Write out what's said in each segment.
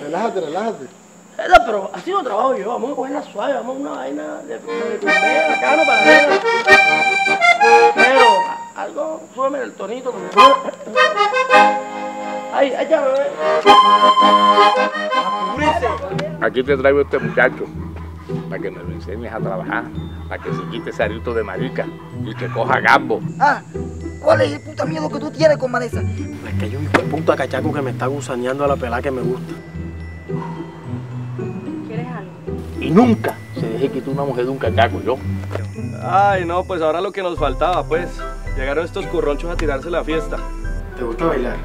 Relájate, relájate. Eda, pero así no trabajo yo, vamos a cogerla suave, vamos a una vaina de, de, bacano para ver. Pero a- algo, súbeme el tonito. Ay, ay, ya, bebé. Aquí te traigo este muchacho para que me lo enseñes a trabajar, para que se quite ese arito de marica y que coja gambo. Ah, ¿cuál es el puta miedo que tú tienes con Vanessa? Es que hay un de puta cachaco que me está gusaneando a la pelada que me gusta. Nunca se deje quitar una mujer de un cachaco, yo. Ay, no, pues ahora lo que nos faltaba, pues. Llegaron estos curronchos a tirarse la fiesta. ¿Te gusta bailar?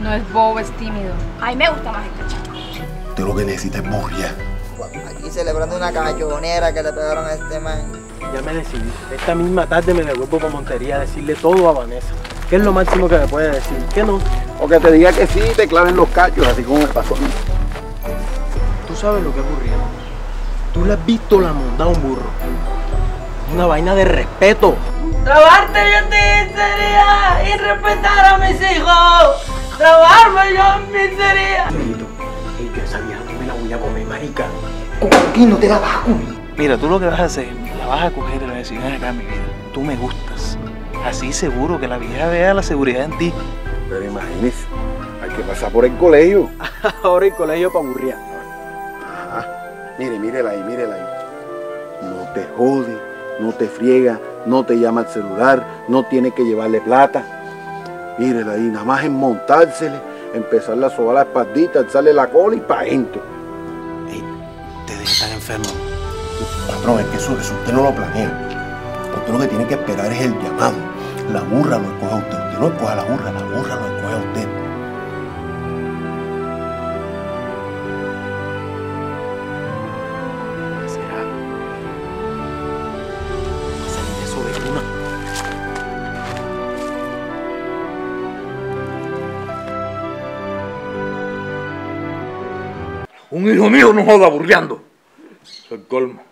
No es bobo, es tímido. Ay, me gusta más esta chapa. Tú lo que necesitas es burria. Aquí celebrando una cachonera que le pegaron a este man. Ya me decidí. Esta misma tarde me devuelvo para Montería a decirle todo a Vanessa. ¿Qué es lo máximo que me puede decir? ¿Qué no? O que te diga que sí y te claven los cachos, así como me pasó a mí. Tú sabes lo que burriendo. Tú le has visto la monda a un burro. Es una vaina de respeto. Trabarte yo te sería y respetar a mis hijos. Trabarme yo en mi sería. Amiguito, y yo esa vieja no me la voy a comer, marica. Aquí no te la vas a comer. Mira, tú lo que vas a hacer, la vas a coger y le vas a decir, ven acá, mi vida, tú me gustas. Así seguro que la vieja vea la seguridad en ti. Pero imagínese, hay que pasar por el colegio. Ahora el colegio para burriar. Mire, mírela ahí, mírela ahí. No te jode, no te friega, no te llama al celular, no tiene que llevarle plata. Mírela ahí, nada más es montársele, empezarle a sobar la espaldita, alzarle la cola y para adentro. Ustedes están enfermos. Patrón, es que eso, eso usted no lo planea. Usted lo que tiene que esperar es el llamado. La burra lo escoge a usted. Usted no escoge a la burra, la burra lo escoge a usted. Un hijo mío no joda burleando. Soy colmo.